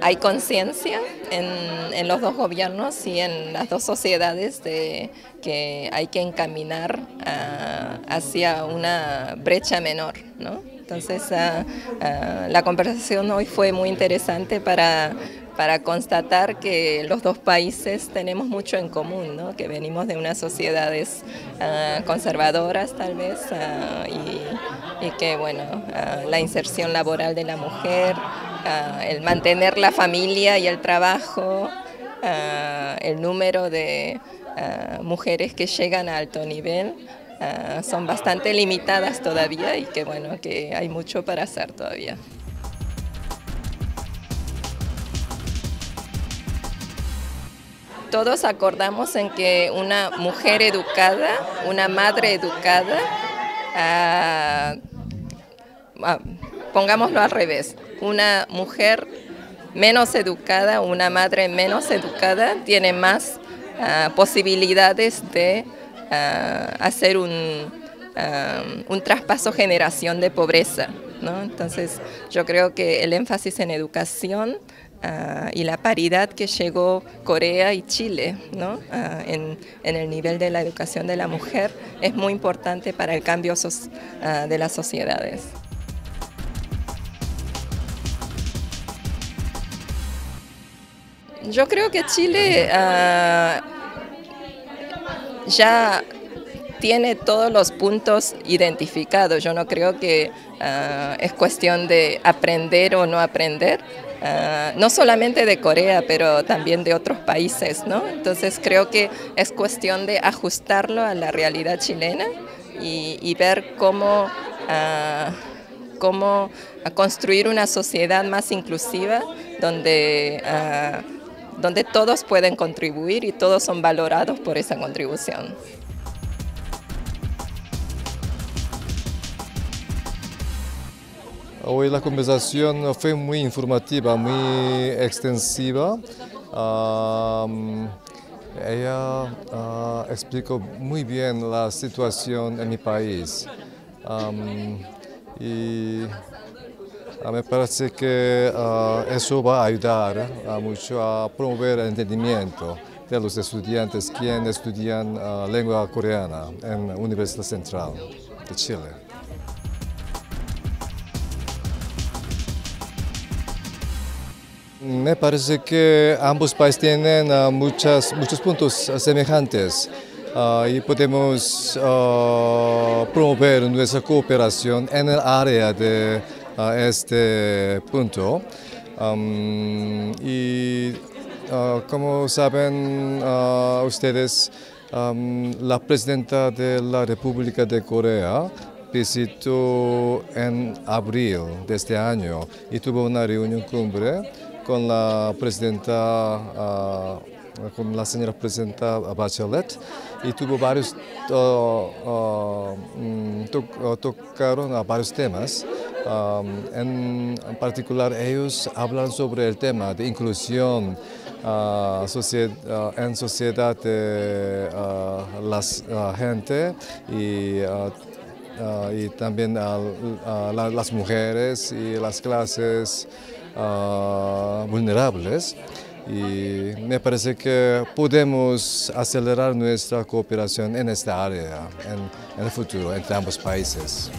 Hay conciencia en, en, los dos gobiernos y en las dos sociedades de que hay que encaminar ah, hacia una brecha menor, ¿no? Entonces, uh, uh, la conversación hoy fue muy interesante para para constatar que los dos países tenemos mucho en común, que venimos de unas sociedades ah, conservadoras tal vez ah, y, que bueno, ah, la inserción laboral de la mujer, el mantener la familia y el trabajo, el número de mujeres que llegan a alto nivel son bastante limitadas todavía y que bueno, que hay mucho para hacer todavía. Todos acordamos en que una mujer educada, una madre educada, ah, ah, pongámoslo al revés, una mujer menos educada, una madre menos educada, tiene más ah, posibilidades de hacer un, un traspaso generación de pobreza. Entonces, yo creo que el énfasis en educación Ah, y la paridad que llegó Corea y Chile ah, en, el nivel de la educación de la mujer es muy importante para el cambio ah, de las sociedades. Yo creo que Chile ya tiene todos los puntos identificados. Yo no creo que es cuestión de aprender o no aprender. Ah, no solamente de Corea, pero también de otros países, ¿no? Entonces creo que es cuestión de ajustarlo a la realidad chilena y, ver cómo, ah, cómo construir una sociedad más inclusiva donde, ah, donde todos pueden contribuir y todos son valorados por esa contribución. Hoy la conversación fue muy informativa, muy extensiva. ella ah, explicó muy bien la situación en mi país. y ah, me parece que ah, eso va a ayudar mucho a promover el entendimiento de los estudiantes quienes estudian lengua coreana en la Universidad Central de Chile. Me parece que ambos países tienen uh, muchos puntos semejantes uh, y podemos uh, promover nuestra cooperación en el área de este punto. Y como saben ustedes, la presidenta de la República de Corea visitó en abril de este año y tuvo una reunión cumbre con la presidenta, ah, con la señora presidenta Bachelet y tuvo varios, uh, tocaron varios temas. en, particular ellos hablan sobre el tema de inclusión en sociedad de la gente y y también a, las mujeres y las clases Vulnerables y me parece que podemos acelerar nuestra cooperación en esta área en, en el futuro entre ambos países.